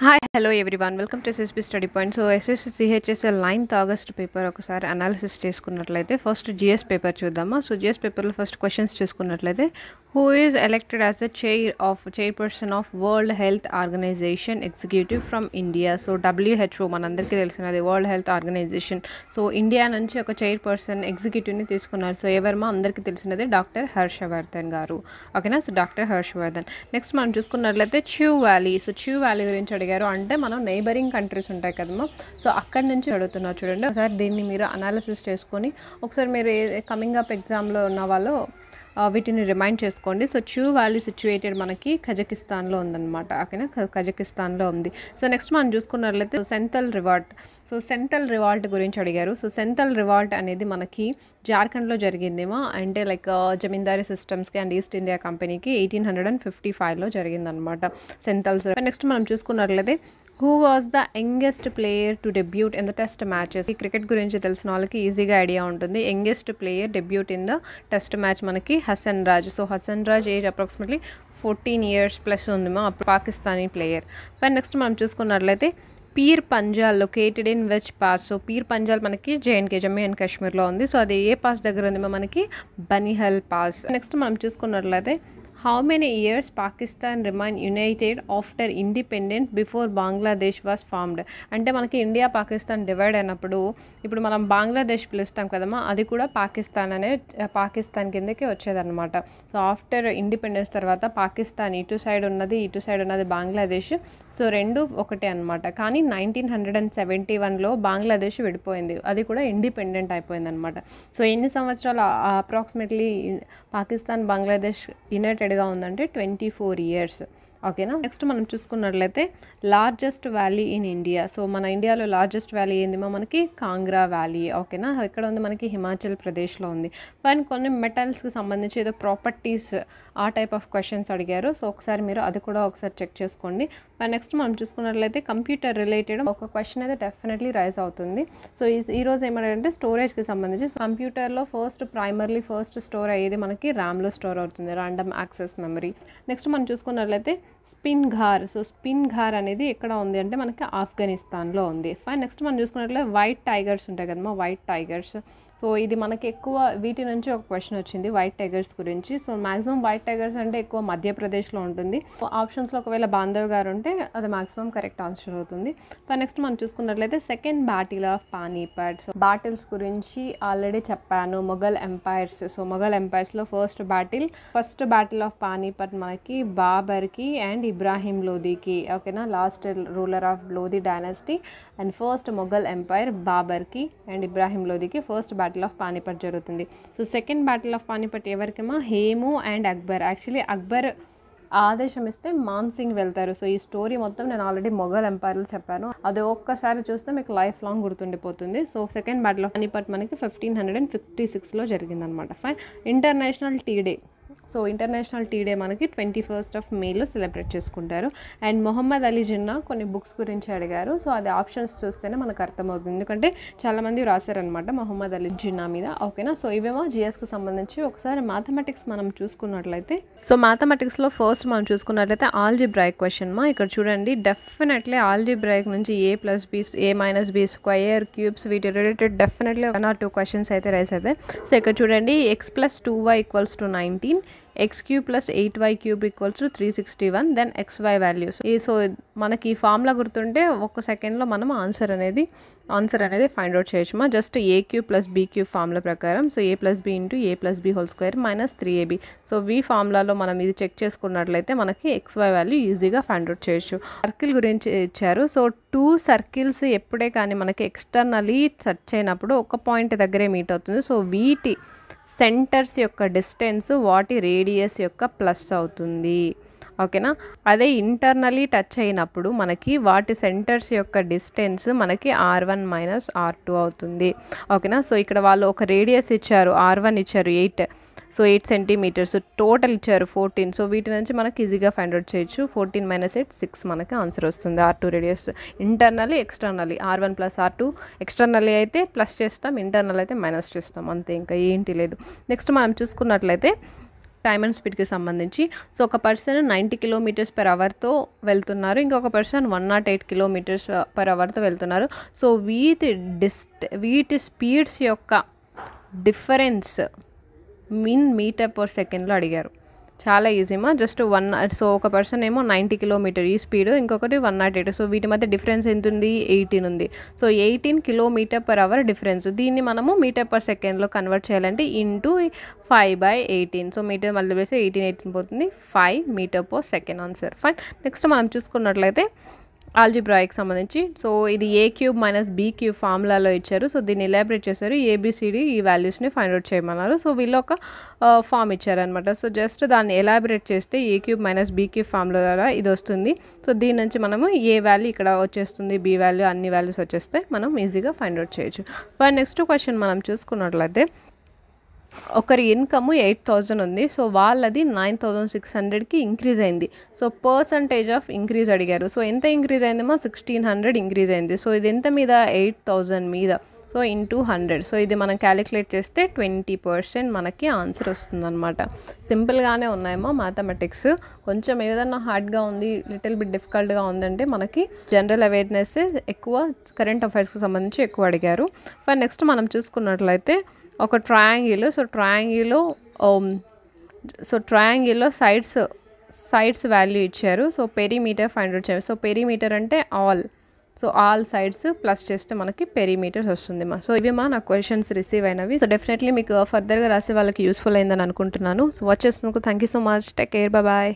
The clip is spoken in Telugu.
Hi hello everyone welcome to SSB study point so SSC CHSL ninth August paper ఒకసారి అనాలిసిస్ చేసుకున్నట్లయితే ఫస్ట్ జిఎస్ పేపర్ చూద్దామా? సో జిఎస్ పేపర్లో ఫస్ట్ క్వశ్చన్స్ చూసుకున్నట్లయితే who is elected as the chair of chairperson of World Health Organization executive from India so WHO మనందరికీ తెలిసినది World Health Organization so India నుంచి ఒక చైర్పర్సన్ ఎగ్జిక్యూటివ్ని తీసుకున్నారు. సో ఎవరమా అందరికీ తెలిసినది డాక్టర్ హర్షవర్ధన్ గారు. ఓకేనా సో డాక్టర్ హర్షవర్ధన్. నెక్స్ట్ మనం చూసుకున్నట్లయితే chew valley so chew valley గురించి అడిగారు. అంటే మనం నైబరింగ్ కంట్రీస్ ఉంటాయి కదమ్మా. సో అక్కడి నుంచి అడుగుతున్నారు చూడండి. ఒకసారి దీన్ని మీరు అనాలిసిస్ చేసుకొని ఒకసారి మీరు కమింగ్ అప్ ఎగ్జామ్లో ఉన్న వాళ్ళు వీటిని రిమైండ్ చేసుకోండి. సో చ్యూ వ్యాలీ సిచ్యువేటెడ్ మనకి కజకిస్తాన్లో ఉందన్నమాట. ఓకేనా? క- కజకిస్తాన్లో ఉంది. సో నెక్స్ట్ మనం చూసుకున్నట్లయితే Senthil revolt so Senthil revolt గురించి అడిగారు. సో సెంతల్ రివాల్ట్ అనేది మనకి జార్ఖండ్లో జరిగిందేమో. అంటే లైక్ జమీందారీ సిస్టమ్స్కి అండ్ ఈస్ట్ ఇండియా కంపెనీకి ఎయిటీన్ హండ్రెడ్ అండ్ ఫిఫ్టీ ఫైవ్లో జరిగిందనమాట సెంతల్ నెక్స్ట్ మనం చూసుకున్నట్లయితే who was the youngest player to debut in the test matches ఈ క్రికెట్ గురించి తెలిసిన వాళ్ళకి ఈజీగా ఐడియా ఉంటుంది. Youngest player debut in the test match మనకి Hasan Raj. So Hasan Raj age approximately fourteen years plus ఉంది మా. అప్పుడు పాకిస్తానీ ప్లేయర్ అండ్ నెక్స్ట్ మనం చూసుకున్నట్లయితే Pir Panjal located in which pass so Pir Panjal మనకి జేఎన్కే జమ్మూ అండ్ కాశ్మీర్లో ఉంది. సో అది ఏ పాస్ దగ్గర ఉంది మనకి? బనిహల్ పాస్ నెక్స్ట్ మనం చూసుకున్నట్లయితే how many years Pakistan remain united after independent before Bangladesh was formed అంటే మనకి ఇండియా పాకిస్తాన్ డివైడ్ అయినప్పుడు ఇప్పుడు మనం బంగ్లాదేశ్ పిలుస్తాం కదమ్మా అది కూడా పాకిస్తాన్ అనే పాకిస్తాన్ కిందకి వచ్చేదన్నమాట. సో ఆఫ్టర్ ఇండిపెండెన్స్ తర్వాత పాకిస్తాన్ ఇటు సైడ్ ఉన్నది ఇటు సైడ్ ఉన్నది బంగ్లాదేశ్ సో రెండు ఒకటే అనమాట కానీ నైన్టీన్ హండ్రెడ్ అండ్ సెవెంటీ వన్లో బంగ్లాదేశ్ విడిపోయింది. అది కూడా ఇండిపెండెంట్ అయిపోయింది అనమాట సో ఎన్ని సంవత్సరాలు అప్రాక్సిమేట్లీ పాకిస్తాన్ బంగ్లాదేశ్ యునైటెడ్ యునైటెడ్గా ఉందంటే ట్వంటీ ఫోర్ ఇయర్స్. ఓకేనా? నెక్స్ట్ మనం చూసుకున్నట్లయితే largest valley in India so మన ఇండియాలో లార్జెస్ట్ వ్యాలీ ఏందిమో మనకి? కాంగ్రా వ్యాలీ ఓకేనా? ఎక్కడ ఉంది మనకి హిమాచల్ ప్రదేశ్లో ఉంది. పైన కొన్ని మెటల్స్కి సంబంధించి ఏదో ప్రాపర్టీస్ ఆ టైప్ ఆఫ్ క్వశ్చన్స్ అడిగారు. సో ఒకసారి మీరు అది కూడా ఒకసారి చెక్ చేసుకోండి. అండ్ నెక్స్ట్ మనం చూసుకున్నట్లయితే కంప్యూటర్ రిలేటెడ్ ఒక క్వశ్చన్ అయితే డెఫినెట్లీ రైజ్ అవుతుంది. సో ఈరోజు ఈ రోజు ఏమంటే స్టోరేజ్కి సంబంధించి కంప్యూటర్లో ఫస్ట్ ప్రైమర్లీ ఫస్ట్ స్టోర్ అయ్యేది మనకి ర్యామ్లో స్టోర్ అవుతుంది ర్యాండమ్ యాక్సెస్ మెమరీ నెక్స్ట్ మనం చూసుకున్నట్లయితే స్పిన్ ఘార్. సో స్పిన్ ఘార్ అనేది ఎక్కడ ఉంది అంటే మనకి ఆఫ్ఘనిస్తాన్లో ఉంది. ఫైన్ నెక్స్ట్ మనం చూసుకున్నట్లయితే వైట్ టైగర్స్ ఉంటాయి కదమ్మా వైట్ టైగర్స్. సో ఇది మనకి ఎక్కువ వీటి నుంచి ఒక క్వశ్చన్ వచ్చింది వైట్ టైగర్స్ గురించి. సో మాక్సిమం వైట్ టైగర్స్ అంటే ఎక్కువ మధ్యప్రదేశ్లో ఉంటుంది. ఆప్షన్స్లో ఒకవేళ బాంధవ్ గారు ఉంటే అది మాక్సిమం కరెక్ట్ ఆన్సర్ అవుతుంది. నెక్స్ట్ మనం చూసుకున్నట్లయితే second battle of Panipat so battles గురించి ఆల్రెడీ చెప్పాను Mughal empires so Mughal ఎంపైర్స్లో first battle first battle of Panipat మనకి బాబర్కి అండ్ ఇబ్రాహీం లోధీకి ఓకేనా last ruler of Lodi dynasty and first Mughal empire బాబర్కి and Ibrahim లోధీకి ఫస్ట్ బ్యాటిల్ ఆఫ్ పానీపట్ జరుగుతుంది. So second battle of Panipat ఎవరికేమో Hemu and Akbar. Actually Akbar ఆదేశం ఇస్తే మాన్సింగ్ వెళ్తారు. సో ఈ స్టోరీ మొత్తం నేను ఆల్రెడీ మొఘల్ ఎంపైర్లో చెప్పాను. అది ఒక్కసారి చూస్తే మీకు లైఫ్ లాంగ్ గుర్తుండిపోతుంది. So second battle of Panipat మనకి ఫిఫ్టీన్ హండ్రెడ్ అండ్ ఫిఫ్టీ సిక్స్లో జరిగిందనమాట. Fine international tea day so international tea day మనకి ట్వంటీ ఫస్ట్ ఆఫ్ మేలో సెలబ్రేట్ చేసుకుంటారు. అండ్ మొహమ్మద్ అలీ జిన్నా కొన్ని బుక్స్ గురించి అడిగారు. సో అది ఆప్షన్స్ చూస్తేనే మనకు అర్థమవుతుంది. ఎందుకంటే చాలామంది రాశారనమాట మొహమ్మద్ అలీ జిన్నా మీద. ఓకేనా? సో ఇవేమో జిఎస్కి సంబంధించి ఒకసారి మ్యాథమెటిక్స్ మనం చూసుకున్నట్లయితే. సో మ్యాథమెటిక్స్లో ఫస్ట్ మనం చూసుకున్నట్లయితే ఆల్జిబ్రాయిక్ క్వశ్చన్ మా. ఇక్కడ చూడండి డెఫినెట్లీ ఆల్జిబ్రాయిక్ నుంచి A plus B A minus B square cubes వీటి related definitely one or two questions అయితే రైస్ అవుతాయి సో ఇక్కడ చూడండి X plus two Y equals to nineteen X cube plus eight Y cube equals to three sixty one then X Y values ఈ సో మనకి ఫార్ములా గుర్తుంటే ఒక సెకండ్లో మనం ఆన్సర్ అనేది ఆన్సర్ అనేది ఫైండ్ అవుట్ చేయొచ్చు మా just A cube plus B cube formula ప్రకారం so A plus B into A plus B whole square minus three AB so వి ఫార్ములాలో మనం ఇది చెక్ చేసుకున్నట్లయితే మనకి ఎక్స్ వై వాల్యూ ఈజీగా ఫైండ్ అవుట్ చేయొచ్చు. సర్కిల్ గురించి ఇచ్చారు. సో టూ సర్కిల్స్ ఎప్పుడే కానీ మనకి ఎక్స్టర్నలీ సెర్చ్ అయినప్పుడు ఒక పాయింట్ దగ్గరే మీట్ అవుతుంది. సో వీటి సెంటర్స్ యొక్క డిస్టెన్స్ వాటి రేడియస్ యొక్క ప్లస్ అవుతుంది. ఓకేనా? అదే ఇంటర్నలీ టచ్ అయినప్పుడు మనకి వాటి సెంటర్స్ యొక్క డిస్టెన్స్ మనకి R one minus R two అవుతుంది. ఓకేనా? సో ఇక్కడ వాళ్ళు ఒక రేడియస్ ఇచ్చారు ఆర్ వన్ ఇచ్చారు eight. So eight centimetres total ఇచ్చారు ఫోర్టీన్. సో వీటి నుంచి మనకి ఈజీగా ఫైండ్ అవుట్ చేయొచ్చు. ఫోర్టీన్ మైనస్ ఎయిట్ సిక్స్ మనకి ఆన్సర్ వస్తుంది R two radius internally externally R one plus R two externally అయితే ప్లస్ చేస్తాం ఇంటర్నల్ అయితే మైనస్ చేస్తాం. అంతే ఇంకా ఏంటి లేదు. నెక్స్ట్ మనం చూసుకున్నట్లయితే టైమ్ అండ్ స్పీడ్కి సంబంధించి. సో ఒక పర్సన్ నైంటీ కిలోమీటర్స్ పర్ అవర్తో వెళ్తున్నారు. ఇంకొక person one nought eight kilometres per అవర్తో వెళ్తున్నారు. సో వీటి డిస్ట్ వీటి స్పీడ్స్ యొక్క డిఫరెన్స్ మిన్ మీటర్ పర్ సెకండ్లో అడిగారు. చాలా ఈజీమా జస్ట్ వన్ సో ఒక పర్సన్ ఏమో నైంటీ కిలోమీటర్ ఈ స్పీడ్ ఇంకొకటి వన్ నాట్ ఎయిట్. సో వీటి మధ్య డిఫరెన్స్ ఎంత ఉంది ఎయిటీన్ ఉంది. So eighteen kilometre per hour difference. దీన్ని మనము మీటర్ పర్ సెకండ్లో కన్వర్ట్ చేయాలంటే into five by eighteen. So metre మళ్ళీ వేస్తే ఎయిటీన్ ఎయిటీన్ పోతుంది. Five metre per second. Answer. Fine. Next మనం చూసుకున్నట్లయితే ఆల్జిబ్రాయిక్ సంబంధించి. సో ఇది A cube minus B cube ఫార్ములాలో ఇచ్చారు. సో దీన్ని ఎలాబరేట్ చేశారు. ఏబిసిడి ఈ వాల్యూస్ని ఫైండ్ అవుట్ చేయమన్నారు. సో వీళ్ళు ఒక ఫామ్ ఇచ్చారనమాట సో జస్ట్ దాన్ని ఎలాబరేట్ చేస్తే A cube minus B cube formula ద్వారా ఇది వస్తుంది. సో దీని నుంచి మనము ఏ వాల్యూ ఇక్కడ వచ్చేస్తుంది బీ వాల్యూ అన్ని వాల్యూస్ వచ్చేస్తే మనం ఈజీగా ఫైండ్ అవుట్ చేయొచ్చు. ఫర్ నెక్స్ట్ క్వశ్చన్ మనం చూసుకున్నట్లయితే ఒకరి ఇన్కమ్ ఎయిట్ థౌజండ్ ఉంది. సో వాళ్ళది నైన్ థౌజండ్ సిక్స్ హండ్రెడ్కి ఇంక్రీజ్ అయింది. సో పర్సంటేజ్ ఆఫ్ ఇంక్రీజ్ అడిగారు. సో ఎంత ఇంక్రీజ్ అయిందమ్మా? సిక్స్టీన్ హండ్రెడ్ ఇంక్రీజ్ అయింది. సో ఇది ఎంత మీద? ఎయిట్ థౌజండ్ మీద. So into hundred. సో ఇది మనం క్యాలిక్యులేట్ చేస్తే ట్వంటీ పర్సెంట్ మనకి ఆన్సర్ వస్తుందన్నమాట. సింపుల్గానే ఉన్నాయమ్మా మ్యాథమెటిక్స్. కొంచెం ఏదన్నా హార్డ్గా ఉంది లిటిల్ బిట్ డిఫికల్ట్గా ఉందంటే మనకి జనరల్ అవేర్నెస్ ఎక్కువ కరెంట్ అఫైర్స్కి సంబంధించి ఎక్కువ అడిగారు. ఫర్ నెక్స్ట్ మనం చూసుకున్నట్లయితే ఒక ట్రయాంగిల్ సో ట్రయాంగిల్ సో ట్రయాంగిల్లో సైడ్స్ సైడ్స్ వాల్యూ ఇచ్చారు. సో పెరీమీటర్ ఫైండ్ అవుట్ చేయాలి. సో పెరీమీటర్ అంటే all so all sides plus చేస్తే మనకి పెరీమీటర్స్ వస్తుంది మా. సో ఇవి మా నా క్వశ్చన్స్ రిసీవ్ అయినవి. సో డెఫినెట్లీ మీకు ఫర్దర్గా రాసే వాళ్ళకి యూస్ఫుల్ అయిందని అనుకుంటున్నాను. So వచ్చేసినందుకు thank you so much take care bye